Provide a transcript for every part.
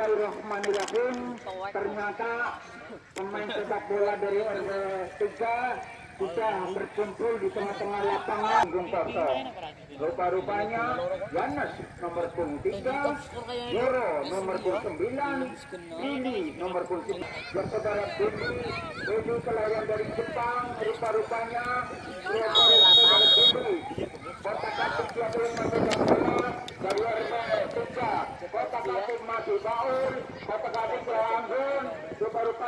Bismillahirrahmanirrahim. Ternyata pemain sepak bola dari RW 3 sudah berkumpul di tengah-tengah lapangan Gung kosong. Rupa-rupanya Yanes nomor punggung 3, Yoro nomor punggung 9, Lili nomor punggung 9. Bersaudara Dewi, Dewi kelahiran dari Jepang, rupa-rupanya rupa-rupanya Dewi. Kota Katuk siapa yang memegang bola dari RW 3. Kota Katuk masih Baul, Kota Katuk Anggun, rupa-rupanya Anggun saudara Bapak, Kota Katuk, Anggun Anggun, ternyata bisa jadi Anggun, Kota Kota Katuk,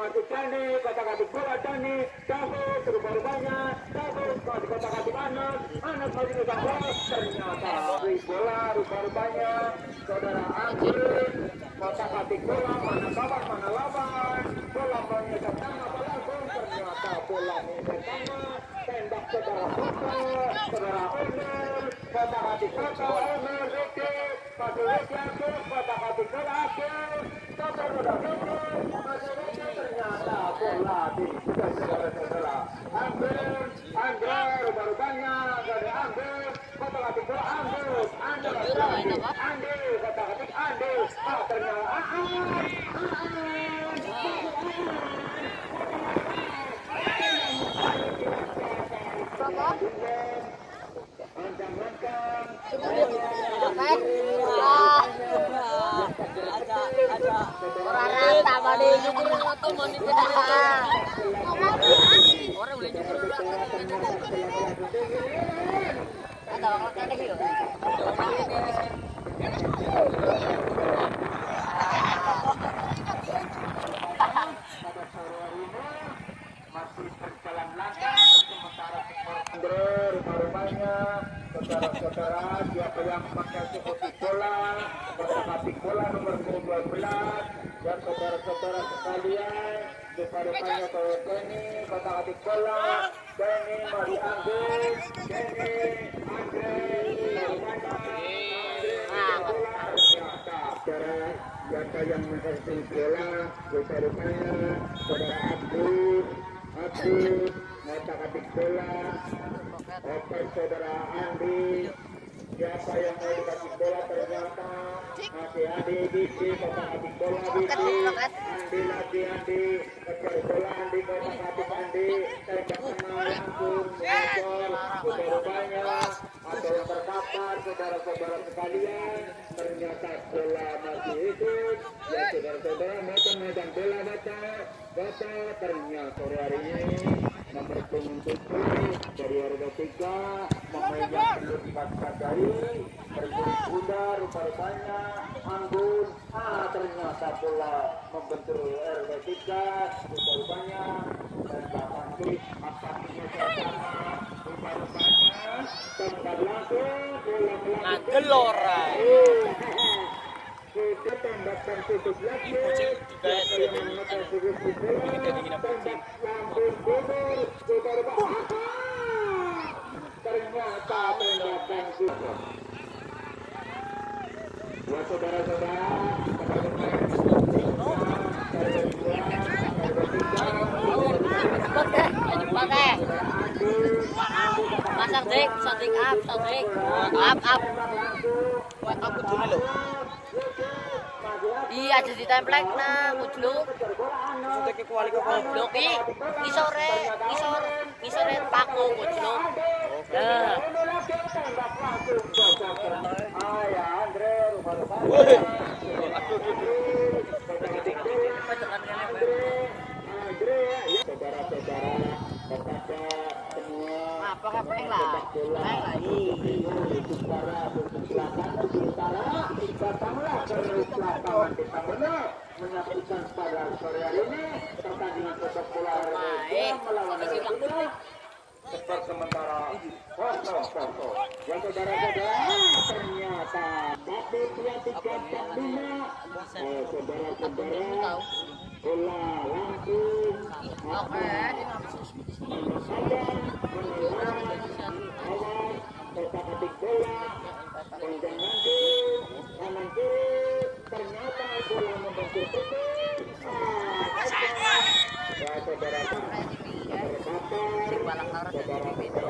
masuk Dani kata-kata bola berubah banyak David masuk kata-kata Anas Anas masuk ke bola ternyata bola rupanya saudara Arif kata-kata bola mana kawan mana lawan bola menyekat nama pelaku ternyata bola menyekat nama tembak saudara Kota saudara Omer kata-kata kata Omer masuk Riki Akhir kata-kata bola Akhir ternyata bola di saudara-saudara Angger, Angger, rupanya dari Angger, kata katik bola Angger, Angger, Angger, kata katik Angger, ah ternyata Orang rata pada nyukur moto mau tidak. Orang boleh nyukur Ada orang kene iki lho. pada sore hari ini masih berjalan lancar sementara Andre rupa-rupanya saudara-saudara siapa yang pakai seperti bola bola nomor 12 dan saudara-saudara sekalian rupa-rupanya kalau Denny kota atik bola Denny Mari Anggun Denny Andre siapa yang menghasil bola rupa-rupanya saudara Abdul Abdul mata katik bola Oper saudara Andi siapa yang mau dikasih bola ternyata ada yang terkapar saudara-saudara sekalian ternyata bola masih hidup ya saudara-saudara mata medan bola baca baca ternyata sore hari ini nomor punggung tujuh dari RW 3 pemain yang perlu diwaspadai berkulit kuda rupa-rupanya anggun ah ternyata bola membentur RW 3 rupa-rupanya dan bahkan klik rupa-rupanya tutup pada pemain Pakai. Masak dik, sotik up. Up, up. Aku dulu. Iya, jadi template nah, kudlu. Sotek kuali kok. Goblok iki. Ngisore, ngisore, ngisore paku kudlu. Nah, Ah ya Andre rupa-rupanya Andre ya saudara-saudara kepada semua apa kapeng lah. Pada sore hari ini pertandingan sepak bola melawan Cepat sementara kosong kosong. Ya saudara-saudara ternyata satu dua tiga empat lima. Oh, saudara-saudara bola langsung menyelesaikan menyelesaikan awal atik bola panjang nanti kanan kiri ternyata bola membentur putih. Ah, kosong. Ya saudara kepada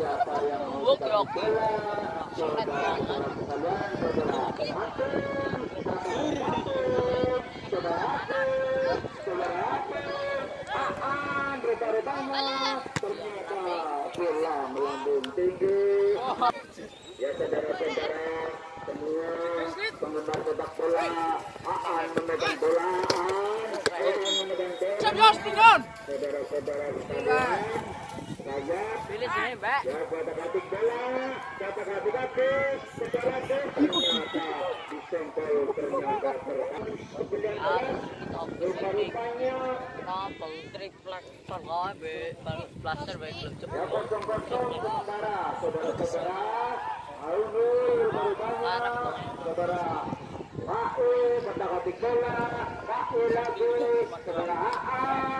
nek? Copot kegon. bola melambung tinggi. Ya saudara-saudara semua penggemar sepak bola, Aan memegang bola, Aan, Aan memegang bola. Saudara-saudara sekalian, Pilih sini, Mbak. Belum ya saudara Pak E katik bola, Pak E lagi, saudara Aan,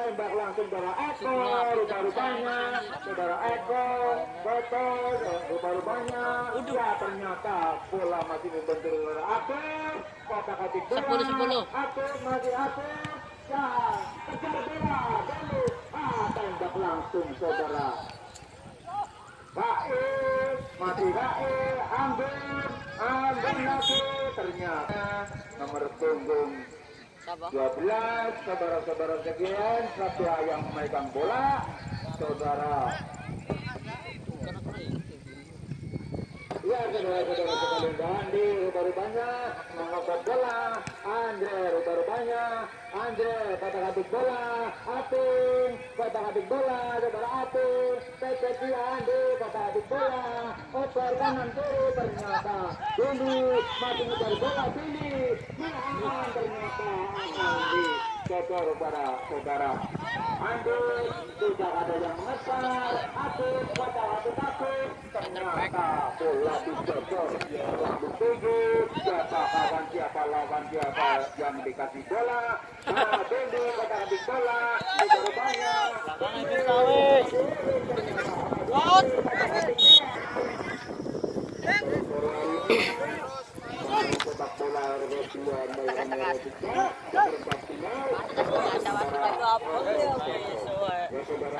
tembak langsung saudara Eko, rupa-rupanya, saudara Eko, betul, rupa-rupanya, ya ternyata bola masih membentur saudara Aku, kata katik bola. Aku masih aku, ya, kejar bola, dulu, ah, tembak langsung saudara. Baik, mati baik, ambil, ambil lagi, ternyata nomor punggung? 12 saudara-saudara sekalian satu yang memegang bola saudara. Ya saudara-saudara sekalian Dandi baru banyak mengangkat bola Andre baru banyak Andre kata habis bola. Aping kata habis bola. Saudara Aping Pepeti Andi kata habis bola. Oper kanan kiri ternyata Dini masih mencari bola. Dini Nah, ternyata Andi kotor pada saudara. Andi tidak ada yang mengejar aku pada waktu takut ternyata bola dicocor lalu tinggi siapa kawan siapa lawan siapa yang dikasih bola. Nah pada habis bola. Tidak banyak sepak bola Rosia melawan Rosia perempat final Ya saudara, siapa yang untuk terpilih? Saudara Aren, Itulah, rupa-rupanya, para Denny, Denny, kotak adik bola, manakala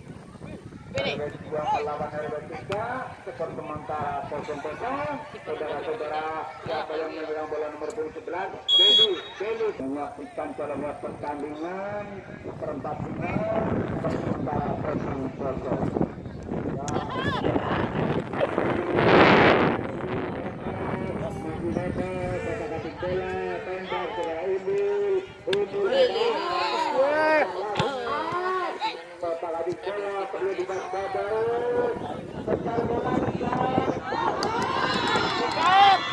RW 2 melawan RW 3 seperti sementara kosong kosong saudara-saudara siapa yang yang megang bola nomor punggung 11 Dedi Dedi. Menyaksikan jalannya pertandingan perempat final peserta Persang Projo perlu diwaspadai pertandingan Ngapain? Jadi ibu make up. Iya, iya. Karena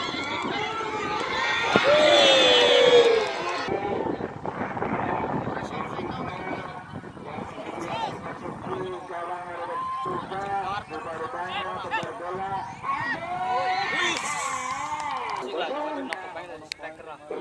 itu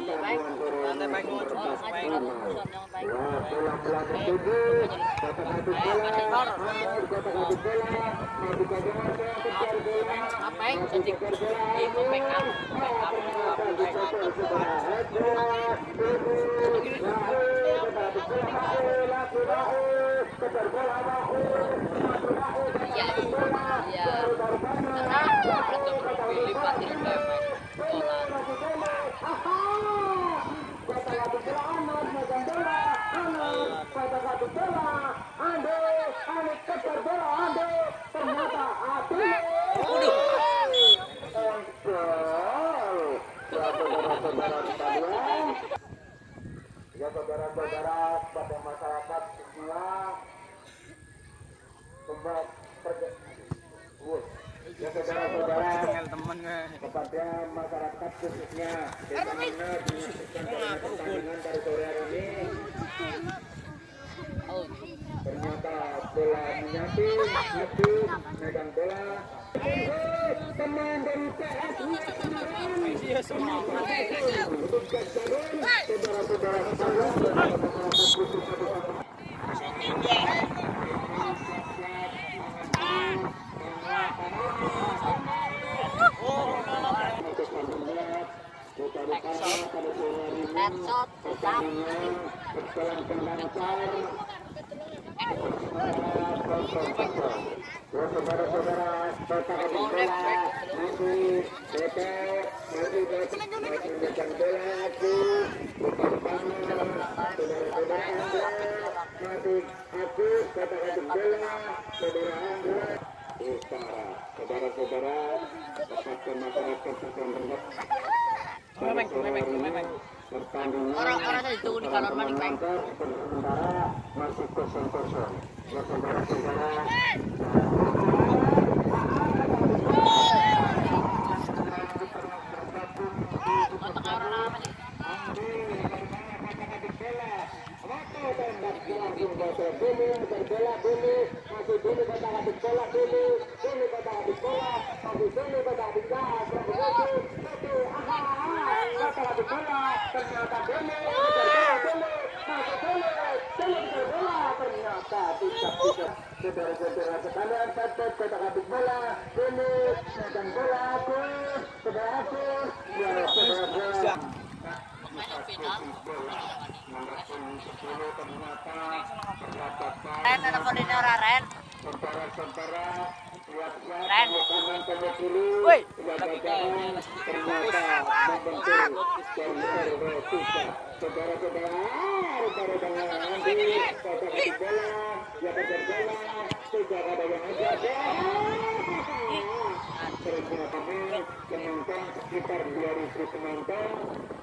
dilipat di lemek dolar. Ya saudara-saudara pada masyarakat semua Coba pergi Wuh. Ya saudara-saudara teman gue. kepada masyarakat khususnya desa mana menyaksikan jalannya pertandingan dari sore hari ini ternyata bola menyatu menyatu megang bola teman dari PS untuk Gaskarun saudara-saudara sekalian headshot, tetap. Saudara-saudara, kota bola masih PT masih megang bola aku bukan saudara-saudara Andra masih aku kota bola saudara Andra Utara saudara-saudara kepada masyarakat yang berhak memeng, memeng. pertandingan Orang-orang tunggu di kamar mandi, Masih kosong kosong saudara-saudara Otak orang apa nih? Saudara-saudara sekalian, tetap kotak habis bola, dulu, megang bola, aku, saudara aku, ya saudara-saudara. Mainan final. Ren. Saudara-saudara, tangan tengok dulu. Ternyata membentuk. Saudara-saudara, saudara-saudara, Andi, kotak hati bola, kejar bola, tidak ada yang ajar. Ternyata penonton sekitar 2000 penonton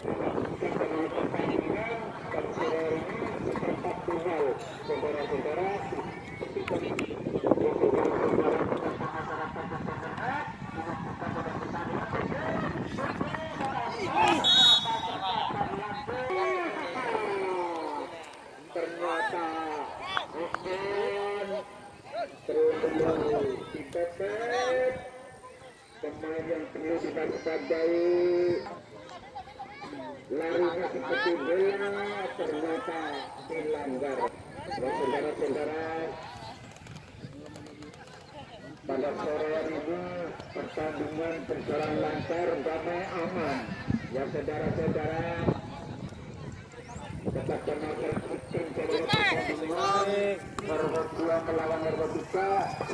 menyaksikan dengan pertandingan dan sore hari ini seperempat final. Saudara-saudara, ternyata akan terlalu dipepet pemain yang perlu diwaspadai larinya seperti bola ternyata dilanggar dan saudara-saudara pada sore hari ini pertandingan berjalan lancar damai aman ya saudara-saudara tetap kenalkan sistem jalur pertandingan nomor dua melawan nomor tiga perempat final ya saudara-saudara kotak hati bola ini memetik bola ini ya Andi yang mengambil bola saudara David